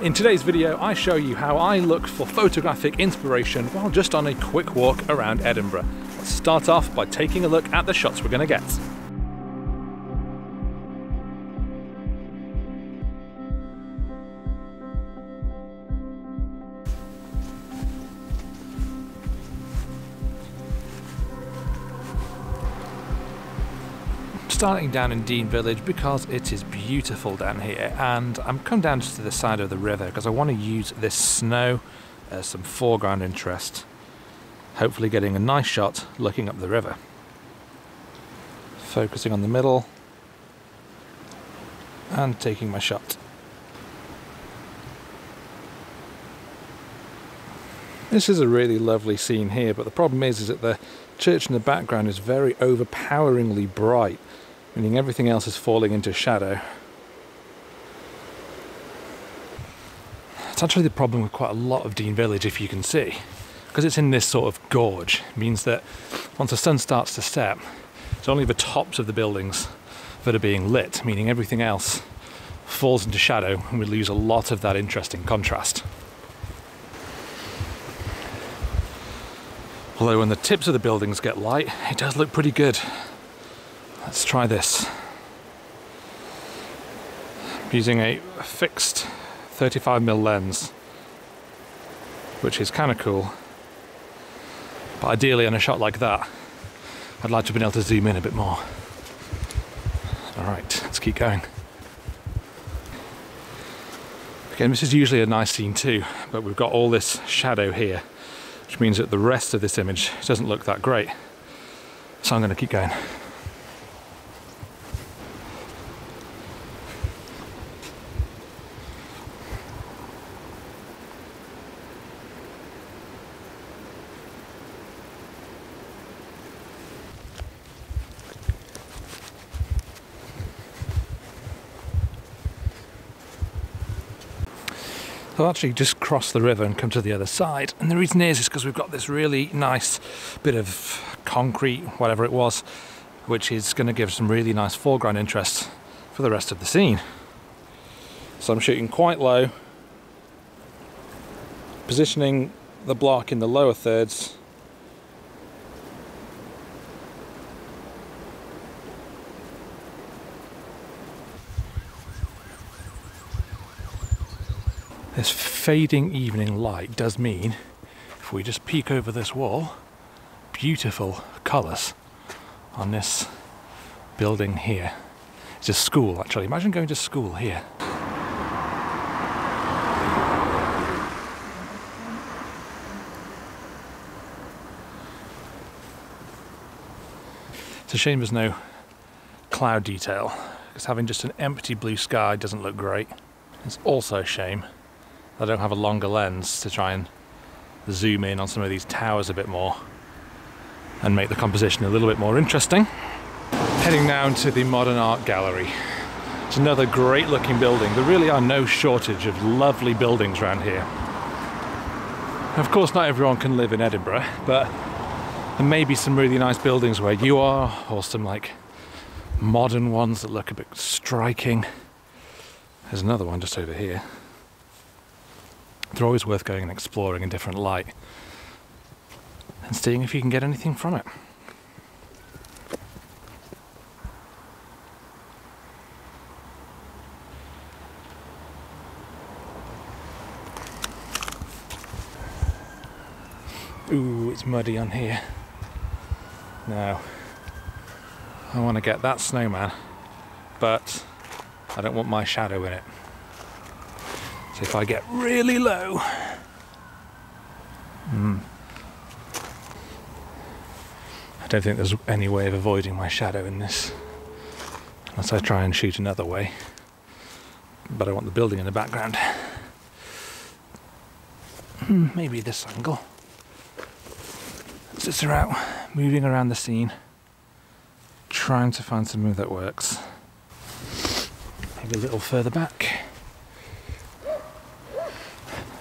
In today's video, I show you how I look for photographic inspiration while just on a quick walk around Edinburgh. Let's start off by taking a look at the shots we're going to get. Starting down in Dean Village because it is beautiful down here. And I'm come down just to the side of the river because I want to use this snow as some foreground interest hopefully getting a nice shot looking up the river. Focusing on the middle and taking my shot. This is a really lovely scene here, but the problem is, is that the church in the background is very overpoweringly bright meaning everything else is falling into shadow. It's actually the problem with quite a lot of Dean Village, if you can see, because it's in this sort of gorge, means that once the sun starts to set, it's only the tops of the buildings that are being lit, meaning everything else falls into shadow and we lose a lot of that interesting contrast. Although when the tips of the buildings get light, it does look pretty good. Let's try this. I'm using a fixed 35mm lens, which is kind of cool. But ideally on a shot like that, I'd like to have been able to zoom in a bit more. Alright, let's keep going. Again, this is usually a nice scene too, but we've got all this shadow here, which means that the rest of this image doesn't look that great. So I'm going to keep going. I'll actually just cross the river and come to the other side. And the reason is, is because we've got this really nice bit of concrete, whatever it was, which is going to give some really nice foreground interest for the rest of the scene. So I'm shooting quite low, positioning the block in the lower thirds This fading evening light does mean, if we just peek over this wall, beautiful colours on this building here. It's a school actually. Imagine going to school here. It's a shame there's no cloud detail because having just an empty blue sky doesn't look great. It's also a shame I don't have a longer lens to try and zoom in on some of these towers a bit more and make the composition a little bit more interesting. Heading down to the Modern Art Gallery. It's another great looking building. There really are no shortage of lovely buildings around here. Of course, not everyone can live in Edinburgh, but there may be some really nice buildings where you are, or some like modern ones that look a bit striking. There's another one just over here they're always worth going and exploring in different light and seeing if you can get anything from it. Ooh, it's muddy on here. Now, I want to get that snowman, but I don't want my shadow in it. If I get really low, hmm, I don't think there's any way of avoiding my shadow in this, unless I try and shoot another way. But I want the building in the background. Hmm, maybe this angle. Sits out, moving around the scene, trying to find something that works. Maybe a little further back.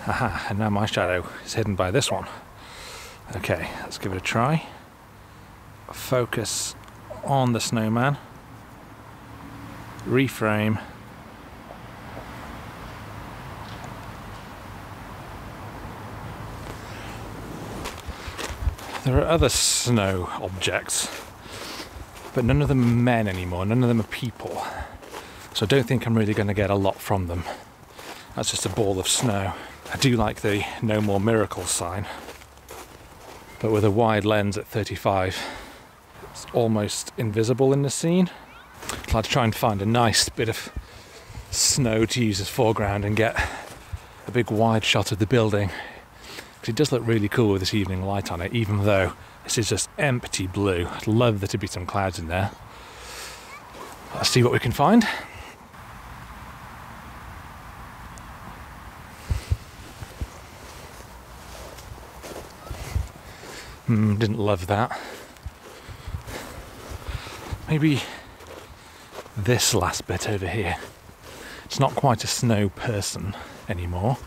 Aha, and now my shadow is hidden by this one. Okay, let's give it a try. Focus on the snowman. Reframe. There are other snow objects, but none of them are men anymore, none of them are people. So I don't think I'm really going to get a lot from them. That's just a ball of snow. I do like the no more miracles sign, but with a wide lens at 35, it's almost invisible in the scene. I'd like to try and find a nice bit of snow to use as foreground and get a big wide shot of the building. Because it does look really cool with this evening light on it, even though this is just empty blue. I'd love there to be some clouds in there. Let's see what we can find. Hmm, didn't love that. Maybe this last bit over here. It's not quite a snow person anymore,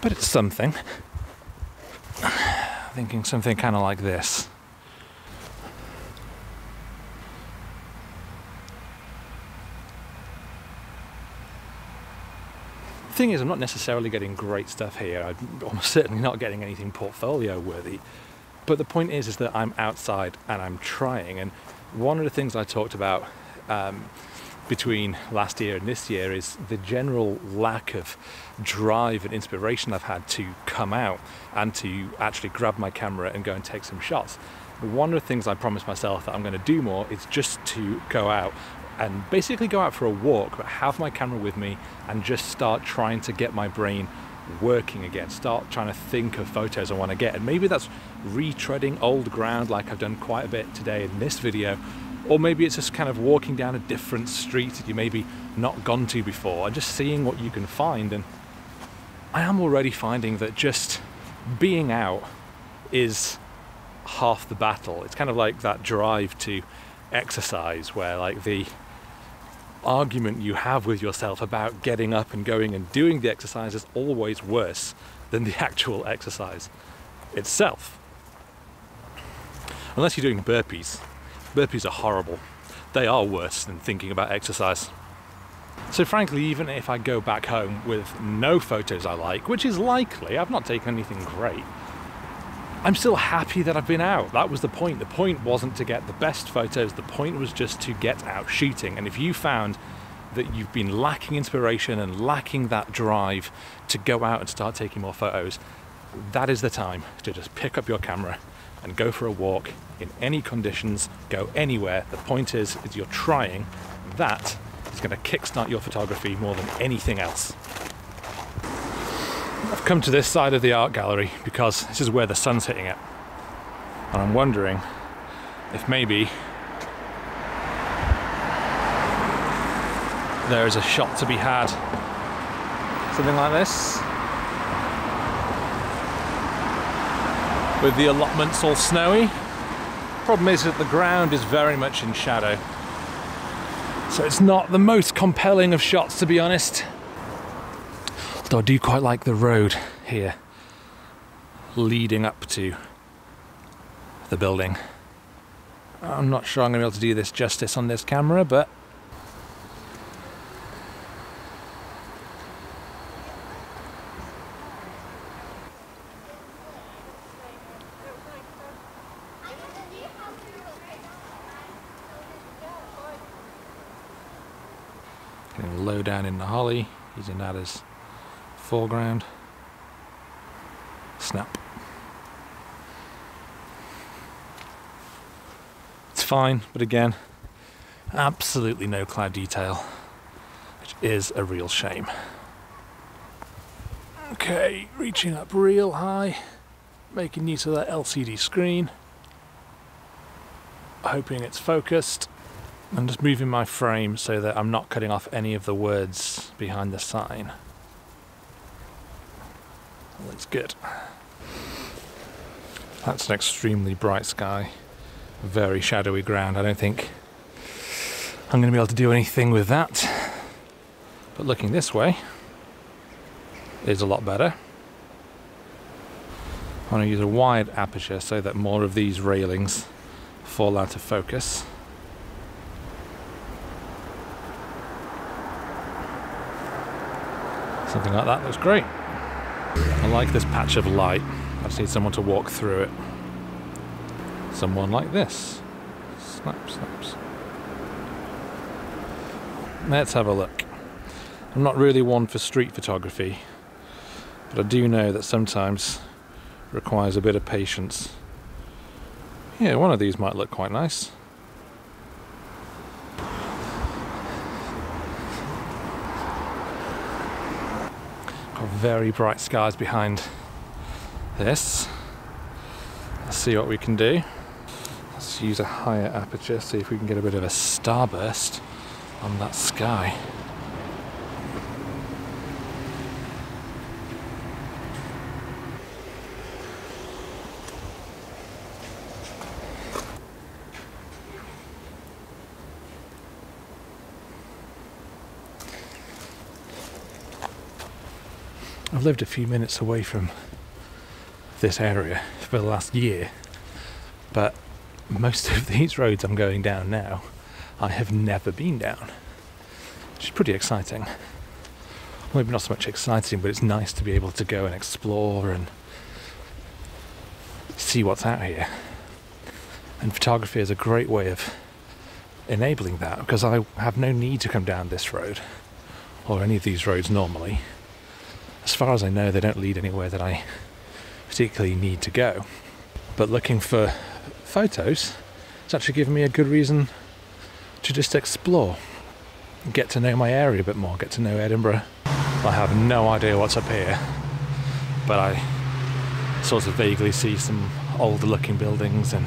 but it's something. Thinking something kind of like this. Thing is, I'm not necessarily getting great stuff here. I'm almost certainly not getting anything portfolio worthy. But the point is, is that I'm outside and I'm trying. And one of the things I talked about um, between last year and this year is the general lack of drive and inspiration I've had to come out and to actually grab my camera and go and take some shots. One of the things I promised myself that I'm going to do more is just to go out and basically go out for a walk, but have my camera with me and just start trying to get my brain working again. Start trying to think of photos I want to get. And maybe that's retreading old ground like I've done quite a bit today in this video. Or maybe it's just kind of walking down a different street that you maybe not gone to before and just seeing what you can find. And I am already finding that just being out is half the battle. It's kind of like that drive to exercise where like the argument you have with yourself about getting up and going and doing the exercise is always worse than the actual exercise itself. Unless you're doing burpees. Burpees are horrible. They are worse than thinking about exercise. So, frankly, even if I go back home with no photos I like, which is likely, I've not taken anything great, I'm still happy that I've been out. That was the point. The point wasn't to get the best photos, the point was just to get out shooting. And if you found that you've been lacking inspiration and lacking that drive to go out and start taking more photos, that is the time to just pick up your camera and go for a walk in any conditions, go anywhere. The point is, is you're trying. That is going to kickstart your photography more than anything else. I've come to this side of the art gallery because this is where the sun's hitting it. And I'm wondering if maybe there is a shot to be had. Something like this. With the allotments all snowy. Problem is that the ground is very much in shadow. So it's not the most compelling of shots to be honest. Though I do quite like the road here leading up to the building. I'm not sure I'm going to be able to do this justice on this camera, but low down in the holly, using that as foreground. Snap. It's fine, but again, absolutely no cloud detail, which is a real shame. Okay, reaching up real high, making use of that LCD screen, hoping it's focused. I'm just moving my frame so that I'm not cutting off any of the words behind the sign. Looks good. That's an extremely bright sky, very shadowy ground. I don't think I'm going to be able to do anything with that. But looking this way is a lot better. I want to use a wide aperture so that more of these railings fall out of focus. Something like that looks great. Like this patch of light. I just need someone to walk through it. someone like this. Snap, snaps. Let's have a look. I'm not really one for street photography, but I do know that sometimes requires a bit of patience. Yeah, one of these might look quite nice. Very bright skies behind this. Let's see what we can do. Let's use a higher aperture, see if we can get a bit of a starburst on that sky. I've lived a few minutes away from this area for the last year, but most of these roads I'm going down now, I have never been down, which is pretty exciting. Maybe not so much exciting, but it's nice to be able to go and explore and see what's out here. And photography is a great way of enabling that because I have no need to come down this road or any of these roads normally. As far as I know, they don't lead anywhere that I particularly need to go. But looking for photos, it's actually given me a good reason to just explore, get to know my area a bit more, get to know Edinburgh. I have no idea what's up here, but I sort of vaguely see some older looking buildings and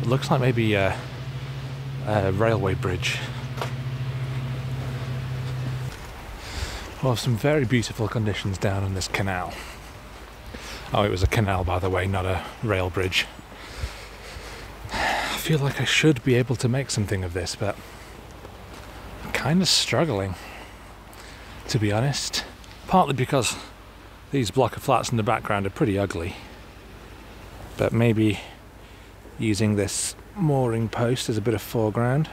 it looks like maybe a, a railway bridge. Well, some very beautiful conditions down in this canal. Oh, it was a canal, by the way, not a rail bridge. I feel like I should be able to make something of this, but I'm kind of struggling, to be honest. Partly because these block of flats in the background are pretty ugly. But maybe using this mooring post as a bit of foreground.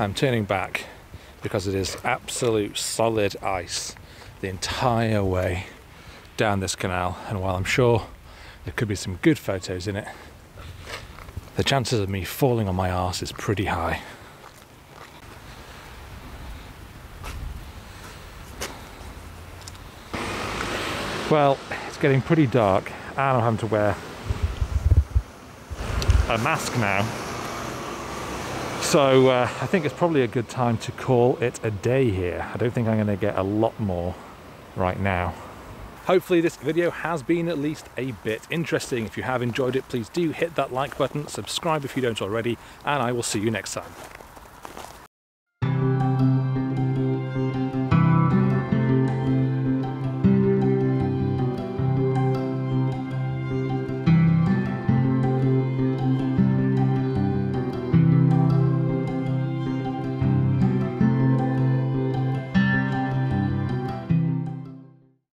I'm turning back because it is absolute solid ice the entire way down this canal and while I'm sure there could be some good photos in it the chances of me falling on my arse is pretty high. Well, it's getting pretty dark and I'm having to wear a mask now so uh, I think it's probably a good time to call it a day here. I don't think I'm going to get a lot more right now. Hopefully this video has been at least a bit interesting. If you have enjoyed it, please do hit that like button, subscribe if you don't already, and I will see you next time.